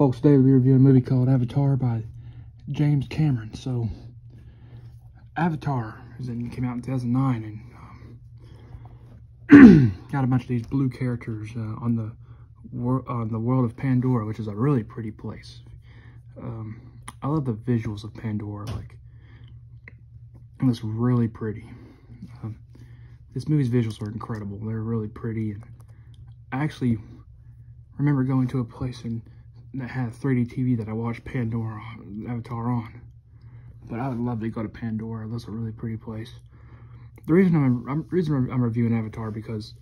folks, today we'll be reviewing a movie called Avatar by James Cameron. So, Avatar came out in 2009 and um, got a bunch of these blue characters uh, on the on the world of Pandora, which is a really pretty place. Um, I love the visuals of Pandora, like, it looks really pretty. Um, this movie's visuals are incredible. They're really pretty, and I actually remember going to a place and that had a 3D TV that I watched Pandora Avatar on. But I would love to go to Pandora. That's a really pretty place. The reason I'm, I'm reason I'm reviewing Avatar because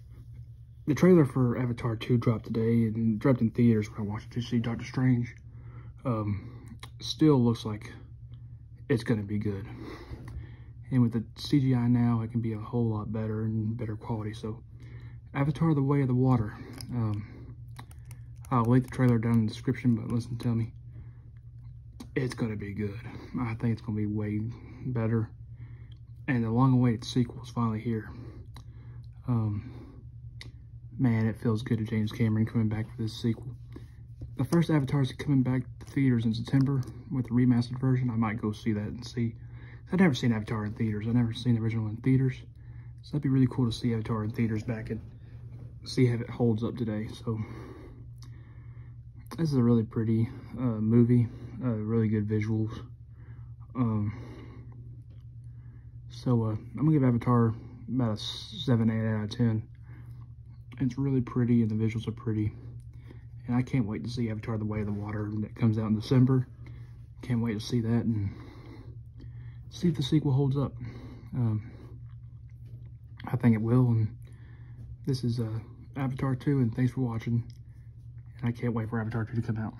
the trailer for Avatar 2 dropped today and dropped in theaters when I watched it to see Doctor Strange. Um, still looks like it's gonna be good. And with the CGI now, it can be a whole lot better and better quality. So, Avatar: The Way of the Water. Um, I'll link the trailer down in the description, but listen to me. It's going to be good. I think it's going to be way better. And the long-awaited sequel is finally here. Um, man, it feels good to James Cameron coming back for this sequel. The first Avatar is coming back to theaters in September with the remastered version. I might go see that and see. I've never seen Avatar in theaters. I've never seen the original in theaters. So that'd be really cool to see Avatar in theaters back and see how it holds up today. So this is a really pretty uh, movie, uh, really good visuals. Um, so uh, I'm gonna give Avatar about a 7, 8 out of 10. It's really pretty and the visuals are pretty. And I can't wait to see Avatar The Way of the Water that comes out in December. Can't wait to see that and see if the sequel holds up. Um, I think it will. And this is uh, Avatar 2 and thanks for watching. And I can't wait for Avatar 2 to come out.